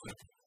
quick